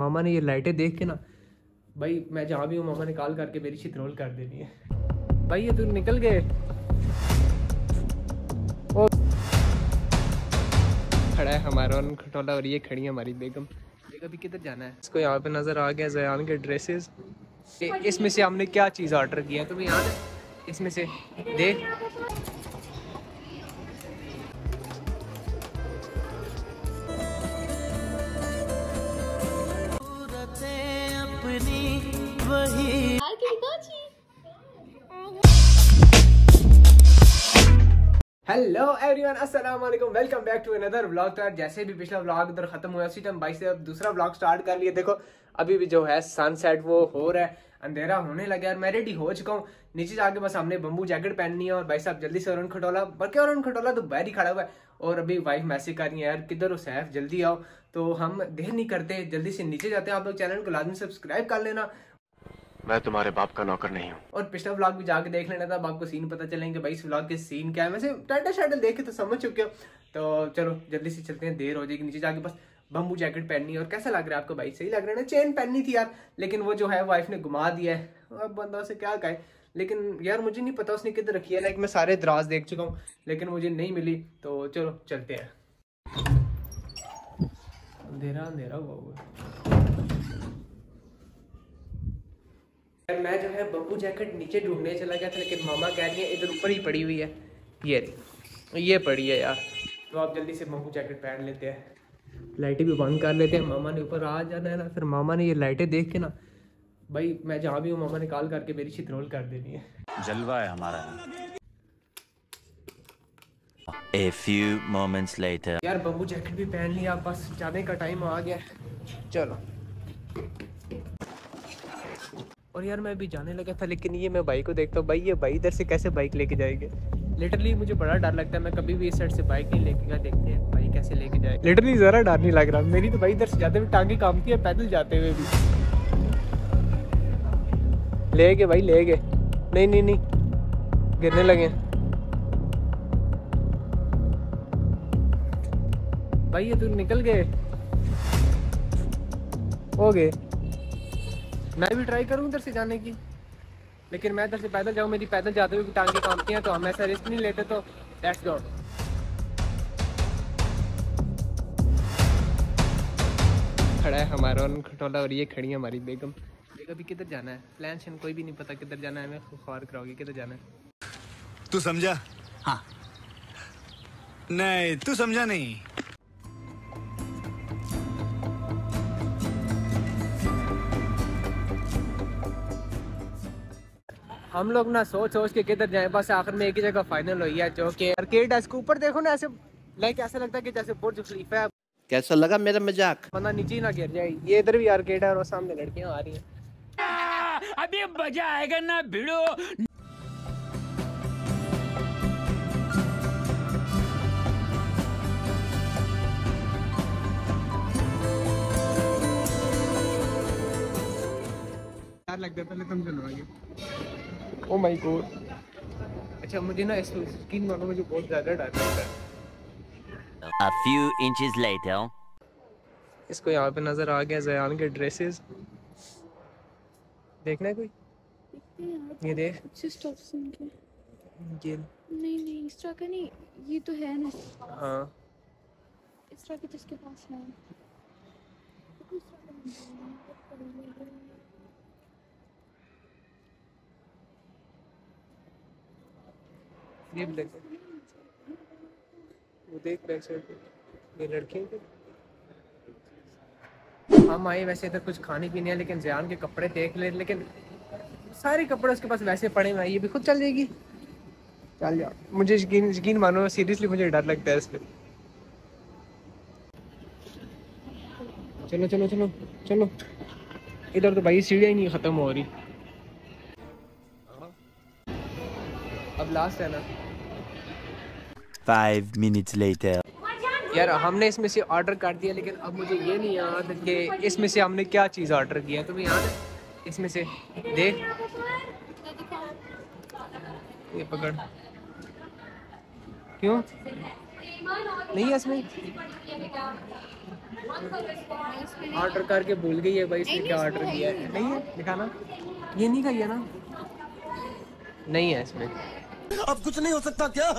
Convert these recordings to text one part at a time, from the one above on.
मामा ने ये लाइटें देख के ना, भाई मैं जहाँ भी हूँ, मामा ने कॉल करके मेरी छितरोल कर देनी है। भाई ये तू निकल गए। खड़ा है हमारा खटोला और ये खड़ी है हमारी बेगम। बेगम अभी किधर जाना है? इसको यहाँ पे नज़र आ गया जयान के ड्रेसेस इसमें से हमने क्या चीज़ ऑर्डर किया है? तुम्हें याद है? इसमें से देख हेलो एवरीवन अस्सलाम वालेकुम welcome back to another vlog तो यार जैसे भी पिछला व्लॉग इधर खत्म हुआ उसी टाइम भाई से अब दूसरा व्लॉग स्टार्ट कर लिया देखो अभी भी जो है सनसेट वो हो रहा है। अंधेरा होने लगा यार मैं रेडी हो चुका हूँ। नीचे जाके बस हमने बम्बू जैकेट पहननी है और भाई साहब जल्दी से अरुण खटोला बल्कि अरुण खटोला तो बाहर ही खड़ा हुआ है। और अभी वाइफ मैसेज कर रही है यार किधर हो सैफ? जल्दी आओ। तो हम देर नहीं करते जल्दी से नीचे जाते हैं। आप लोग चैनल को लाजमी सब्सक्राइब कर लेना। मैं तुम्हारे बाप का नौकर नहीं हूँ। और पिछला व्लॉग भी जाके देख लेना था आपको सीन पता चलेंगे भाई इस व्लॉग के सीन क्या है। वैसे टाइटल शाइटल देख तो समझ चुके हो। तो चलो, जल्दी से चलते हैं, देर हो जाएगी नीचे जाके। बस बम्बू जैकेट पहननी है, और कैसा लग रहा है आपको भाई? सही लग रहा है ना? चेन पहननी थी यार, लेकिन वो जो है वाइफ ने घुमा दिया है। अब बंदा उसे क्या कहे? लेकिन यार मुझे नहीं पता उसने किधर रखी है। लाइक मैं सारे दराज देख चुका हूँ, लेकिन मुझे नहीं मिली। तो चलो, चलते हैं। अंधेरा अंधेरा हुआ हुआ। यार मैं जो है बम्बू जैकेट नीचे ढूँढने चला गया था लेकिन मामा कह रही है इधर ऊपर ही पड़ी हुई है। ये ये पड़ी है यार। तो आप जल्दी से बम्बू जैकेट पहन लेते हैं। लाइटें भी बंद कर लेते हैं। मामा ने ऊपर आ जाना है ना फिर मामा ने ये लाइटें देख के ना भाई मैं जहाँ भी हूँ मामा ने कॉल करके मेरी छितरोल कर देनी है। जलवा है हमारा। A few moments later. यार बम्बू जैकेट भी पहन लिया बस जाने का टाइम आ गया चलो। और यार मैं अभी जाने लगा था, लेकिन ये मैं बाइक को देखता हूँ। भाई, ये भाई इधर से कैसे बाइक लेके जाएँगे? लिटरली मुझे बड़ा डर लगता है, मैं कभी भी इस साइड से बाइक नहीं लेके गया, देखते हैं भाई कैसे लेके जाए लिटरली ज़रा डर नहीं लग रहा। मेरी तो भाई इधर से जाते हुए टांगे कामती है, पैदल जाते हुए भी। ले गए भाई, ले गए। नहीं नहीं नहीं। गिरने लगे। भाई, ये तू निकल गए। हो गए। मैं भी ट्राई करूँ इधर से जाने की? लेकिन मैं इधर से पैदल जाऊँ मेरी पैदल जाते हुए टांगे कांपती हैं तो हम ऐसा रिस्क नहीं लेते तो लेट्स गो खड़ा है हमारा उन खटोला और ये खड़ी है हमारी बेगम। बेगम अभी किधर जाना है? प्लान शन कोई भी नहीं पता किधर जाना है मैं ख्वार कराओगे किधर जाना है। तू समझा? हाँ। नहीं तू समझा नहीं। हम लोग ना सोच सोच के किधर जाए बस आखिर में एक ही जगह फाइनल हुई है जो कि आर्केड डेस्क इसके ऊपर देखो ना ऐसे लाइक ऐसा लगता है कि जैसे बुर्ज खलीफा है। कैसा लगा मेरा मज़ाक? बंदा नीचे ही ना गिर जाए ये इधर भी आर्केड है और सामने लड़कियाँ आ रही हैं। अभी मज़ा आएगा ना भिड़ो डर लगता है पहले तुम चलो आगे। ओ माय गॉड अच्छा मुझे ना इस स्किन वालों में जो बहुत ज़्यादा डर लगता है। A few inches later. इसको यहाँ पे नज़र आ गया जयान के ड्रेसेस देखना है कोई? ये देख। स्टॉक सुन के। ये। नहीं नहीं इस तरह का नहीं ये तो है ना। हाँ। इस तरह के जिसके पास है। तरह का वो देख बैक साइड पे ये लड़के हैं हम आए वैसे इधर कुछ खाने पीने हैं लेकिन जयान के कपड़े देख ले लेकिन सारे कपड़े उसके पास वैसे पड़े हुए हैं। ये भी खुद चल जाएगी। चल जाओ मुझे यकीन यकीन मानो सीरियसली मुझे डर लगता है इस पे चलो चलो चलो चलो। इधर तो भाई सीढ़ियाँ ही नहीं ख़त्म हो रही। अब लास्ट है ना। Five minutes later. यार हमने इसमें से ऑर्डर कर दिया लेकिन अब मुझे ये नहीं याद कि इसमें से हमने क्या चीज़ ऑर्डर किया है। तुम्हें याद है? इसमें से देख ये पकड़। क्यों? नहीं है इसमें। ऑर्डर करके भूल गई है भाई इसने क्या ऑर्डर किया है? नहीं है दिखाना। ये नहीं खाई है ना? नहीं है इसमें। अब कुछ नहीं हो सकता क्या?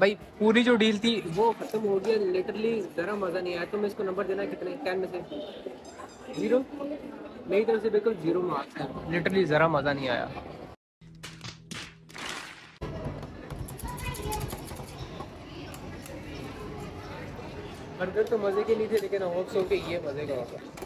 भाई पूरी जो डील थी वो खत्म हो गया लिटरली ज़रा मज़ा नहीं आया। तो मैं इसको नंबर देना कितने? टेन में से। ज़ीरो मेरी तरफ़ से बिल्कुल ज़ीरो मार्क्स है। लिटरली ज़रा मज़ा नहीं आया। बर्गर तो मज़े के नहीं थे लेकिन होप्स हो के ये मज़े का होगा।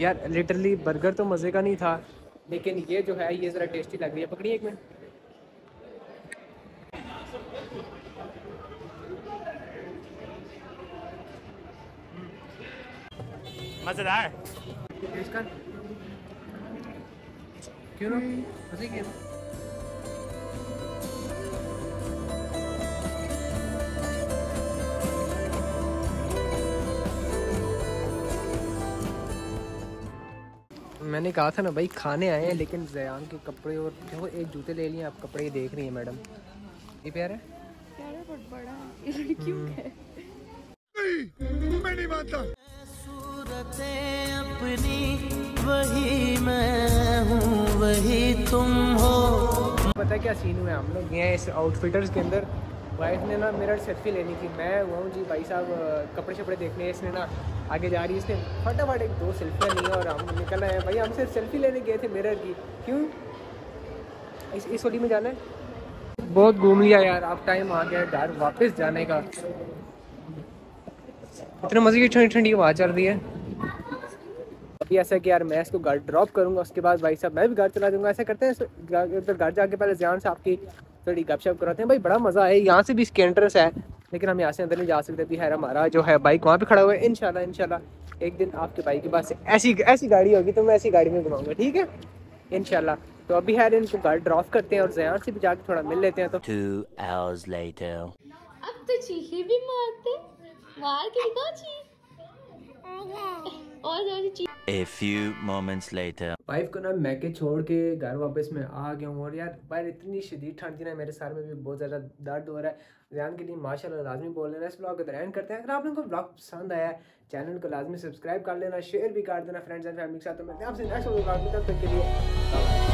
यार लिटरली बर्गर तो मज़े का नहीं था। लेकिन ये जो है ये ज़रा टेस्टी लग रही है। पकड़िए एक मिनट। मज़ेदार। क्यों ना? मज़े की मैंने कहा था ना भाई खाने आए हैं लेकिन जयान के कपड़े और देखो एक जूते ले लिए आप कपड़े देख रही हैं मैडम। ये प्यार है? प्यारा बट बड़ा ये क्यों है? मैं नहीं मानता। अपनी वही मैं हूँ वही तुम हो। पता क्या सीन हुआ? हम लोग गए हैं इस आउटफिटर्स के अंदर। वाइफ ने ना मेरा सेल्फी लेनी थी। मैं हुआ हूँ जी भाई साहब कपड़े शपड़े देखने इसने ना आगे जा रही है इसने। फटाफट एक दो सेल्फियाँ ली और हम निकल आए। हैं भाई हम सिर्फ़ सेल्फी लेने गए थे मिरर की। क्यों? इस इस होली में जाना है? बहुत घूम लिया यार। अब टाइम आ गया घर वापस जाने का। इतने मज़े की ठंडी ठंडी हवा चल रही है। अभी ऐसा कि यार मैं इसको घर ड्रॉप करूँगा, उसके बाद भाई साहब मैं भी घर चला जाऊँगा। ऐसा करते हैं घर जाके पहले ध्यान से आपकी थोड़ी गपशप कराते हैं। भाई बड़ा मज़ा है यहाँ से भी इसके एंट्रेंस है। लेकिन हम यहाँ से अंदर नहीं जा सकते। अभी है हमारा जो है बाइक वहाँ पे खड़ा हुआ है। इनशाला इनशाला एक दिन आपके बाइक के पास ऐसी ऐसी गाड़ी होगी तो मैं ऐसी गाड़ी में घुमाऊँगा ठीक है? इनशाला तो अभी है इनको घर ड्रॉप करते हैं और जयान से भी जाके थोड़ा मिल लेते हैं तो। Two hours later. अब तो चीखे भी मारते मार के दिखा चीख और ज़ोर से चीख A few moments later. Wife को ना मैके छोड़ के घर वापस मैं आ गया हूँ और यार बाहर इतनी शदीद ठंड थी ना मेरे सर में भी बहुत ज़्यादा दर्द हो रहा है ध्यान के लिए माशाल्लाह लाजमी बोल लेना इस ब्लॉग को दरैन करते हैं अगर आप लोगों को ब्लॉग पसंद आया है चैनल को लाजमी सब्सक्राइब कर लेना शेयर भी कर देना फ्रेंड्स एंड फैमिली के साथ तो मैं आपसे नेक्स्ट ब्लॉग में तब तक के लिए.